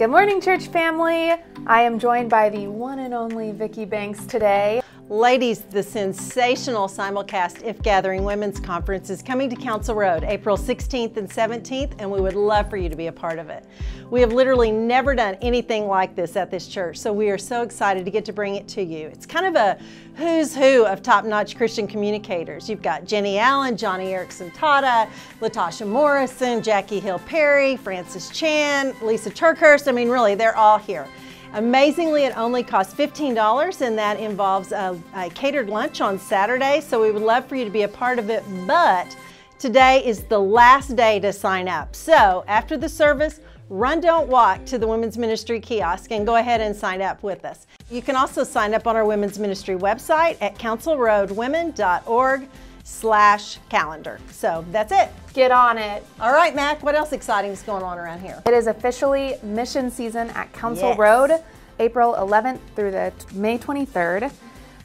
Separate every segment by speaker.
Speaker 1: Good morning, church family. I am joined by the one and only Vicki Banks today.
Speaker 2: Ladies, the sensational simulcast If Gathering Women's Conference is coming to Council Road April 16th and 17th, and we would love for you to be a part of it. We have literally never done anything like this at this church, so we are so excited to get to bring it to you. It's kind of a who's who of top-notch Christian communicators. You've got Jennie Allen, Joni Eareckson Tada, Latasha Morrison, Jackie Hill Perry, Francis Chan, Lisa TerKeurst. I mean, really, they're all here. Amazingly, it only costs $15 and that involves a, a, catered lunch on Saturday. So we would love for you to be a part of it. But today is the last day to sign up. So after the service, run, don't walk to the Women's Ministry kiosk and go ahead and sign up with us. You can also sign up on our Women's Ministry website at councilroadwomen.org slash calendar. So that's it.
Speaker 1: Get on it.
Speaker 2: All right, Mac, what else exciting is going on around here?
Speaker 1: It is officially mission season at Council yes. Road, April 11th through the May 23rd.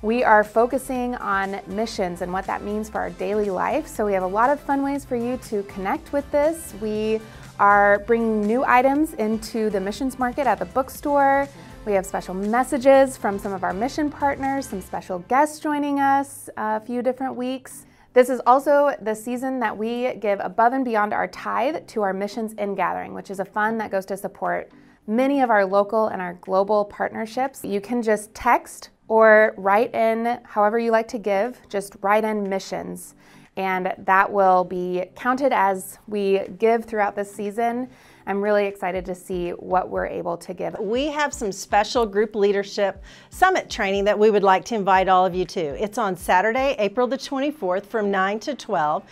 Speaker 1: We are focusing on missions and what that means for our daily life. So we have a lot of fun ways for you to connect with this. We are bringing new items into the missions market at the bookstore. We have special messages from some of our mission partners, some special guests joining us a few different weeks. This is also the season that we give above and beyond our tithe to our Missions Ingathering, which is a fund that goes to support many of our local and our global partnerships. You can just text or write in however you like to give, just write in missions. And that will be counted as we give throughout this season. I'm really excited to see what we're able to give.
Speaker 2: We have some special group leadership summit training that we would like to invite all of you to. It's on Saturday, April the 24th from 9 to 12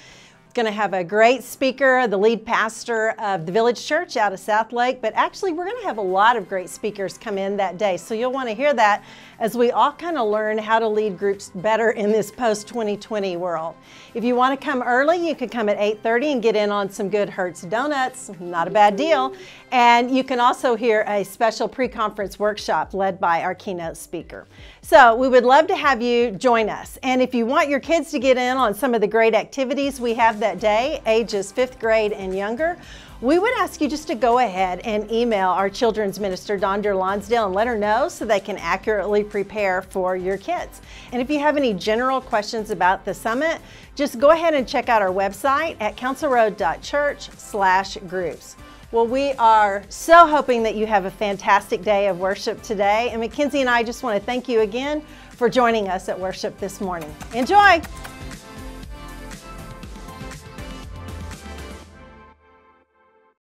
Speaker 2: going to have a great speaker, the lead pastor of the Village Church out of Southlake, but actually we're going to have a lot of great speakers come in that day. So you'll want to hear that as we all kind of learn how to lead groups better in this post-2020 world. If you want to come early, you can come at 8.30 and get in on some good Hurts Donuts, not a bad deal. And you can also hear a special pre-conference workshop led by our keynote speaker. So we would love to have you join us. And if you want your kids to get in on some of the great activities we have that day, ages fifth grade and younger, we would ask you just to go ahead and email our children's minister, Donder Lonsdale, and let her know so they can accurately prepare for your kids. And if you have any general questions about the summit, just go ahead and check out our website at councilroad.church slash groups. Well, we are so hoping that you have a fantastic day of worship today. And Mackenzie and I just want to thank you again for joining us at worship this morning. Enjoy!